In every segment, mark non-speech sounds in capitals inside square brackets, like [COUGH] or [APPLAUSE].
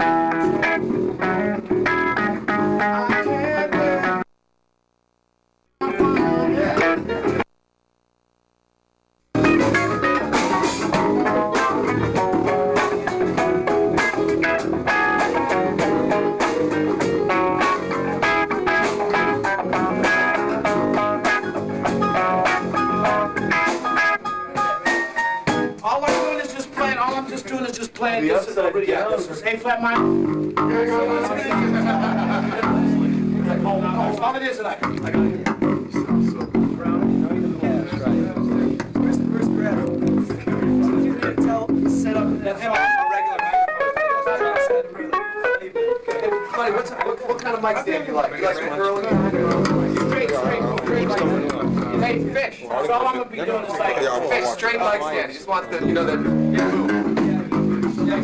All playing this, upside yeah, down. this is A flat minor. All it is, and I, I got it. Set up that hell on a regular microphone. What, what kind of mic stand do you like? You like one? Straight, straight, straight Hey, fish. So all I'm gonna be doing is like Fish, straight mic stand. He just wants the, you know, the, yeah,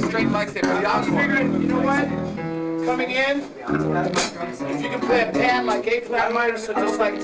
straight stand. for the I was figuring, you know what? Coming in, if you can play a pad like A flat minor, so just like.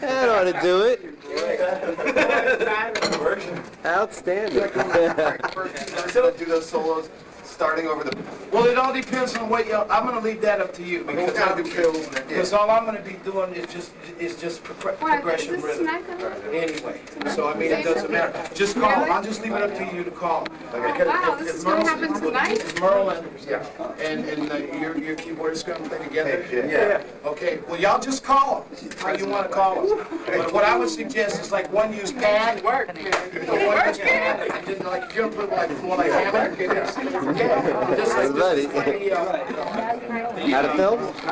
That ought to do it. Outstanding. Still [LAUGHS] do those solos, starting over the. Well, it all depends on what y'all. I'm gonna leave that up to you, We'll because kind I of do fills and. Because all I'm gonna be doing is just, is just progr- What, is progression this rhythm. Anyway, so I mean, it doesn't matter. Just call, I'll just leave it up to you to call. Because wow, if- this if is gonna happen tonight? if Merl Yeah. and, and uh, your, your keyboardist gonna play together? Yeah. Okay, well, y'all just call them, how you wanna call them. But what I would suggest is like one use pad. Work. One use pad, and then like, if you're gonna put like, more like hammer. Yeah, just like, Ready. just like the, uh, How to film? [LAUGHS] Without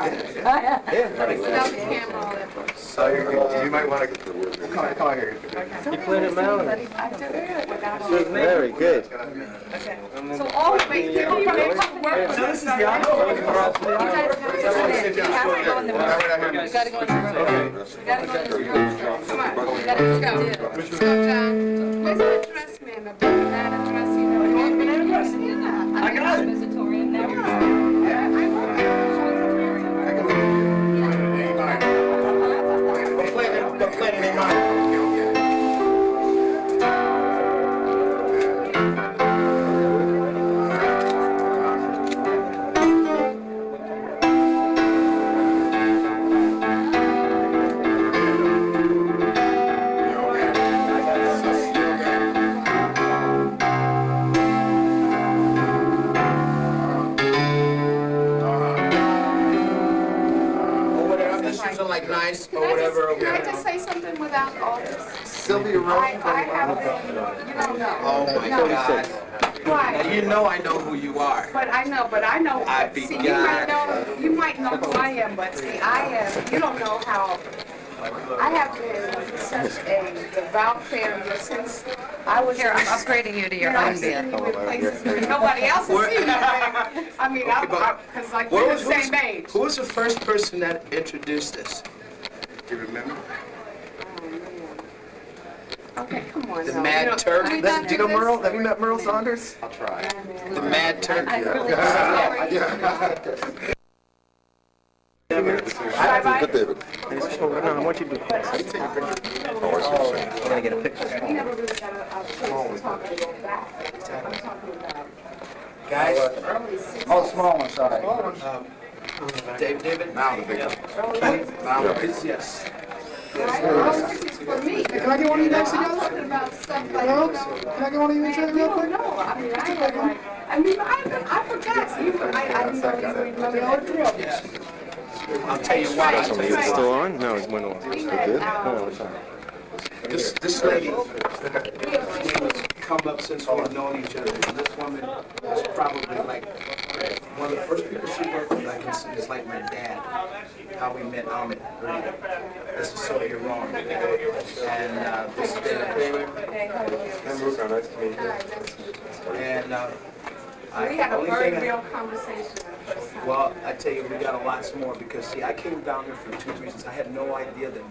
the camera on it. So you, you might want to. Come on, come on here. You put him out. I did it without all the- Very good. So all the big people come in, come work with us. You guys have to You have to go in the room. You gotta go in the room. You gotta go in the room. Come on, you gotta go. So, John, let's address me, I'm a big address you. know. You want me to address you? I got it. But nice Can or I just, whatever. can I just say something without all this? Sylvia I, Rose. I have been, you don't know. Oh my No. God. Why? Now, you know I know who you are. But I know, but I know, I see, you might know, you might know who I am, but see, I am, you don't know how, I have been such a devout fan since I was. Here, I'm upgrading you to You your know, own I've bed. you in places where nobody else has seen you. I mean, I'm, because like we're the same age. who was the first person that introduced us? Do you remember? Okay, come on The now. Mad You know, Turk? we do you know this? Merl? Have you met Merl Saunders? I'll try. The Mad Turk? [LAUGHS] Bye-bye. I want you to do I'm gonna get a picture. We never really got a, a chance to talk about that. I'm talking about Guys, early sixties. Oh, small one, sorry. um, Dave, David? Now the big one. It's- Yes. Early sixties for me. Can I get one of you next to I'm the other? about stuff like, you Hello? Can I get one of you next to the you real quick? don't know. I mean, I ain't like, I mean, I, I forgot. You, I, I didn't know you remember all the drill. I'll tell you why. I'll tell you Is it why. still on? No, it went off. We had, um, This, this lady has come up since we've known each other. And this woman is probably like, one of the first people she worked with, I like my dad. How we met Ahmed earlier. This is Sylvia Wrong. And, uh, this is David Kramer. Nice to meet all right, let's keep this. And, uh, I, We had a very thing I- conversation the first time. Well, I tell you, we got a lot more because see, I came down here for two reasons. I had no idea that,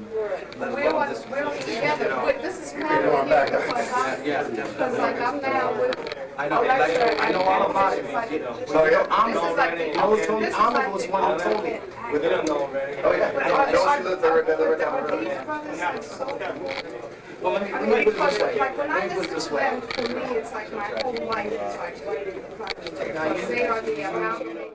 let We're, alone this. we're on together, you know. but this is kind of here because I'm, Yeah, because definitely. like I'm now with. I know, like, I know all about it. You know, Oh, yeah? I'm This is like the- I was told, this is Ahmed like was the one who told me. ultimate- Oh, yeah. But I are- know are- she lives there, right there, right down the road. these brothers like Well, let me, I let mean, me put it because this way. like when I Let me put it listen this to way. them, for me, it's like my whole life is like right in front of me. They are the amalgamation.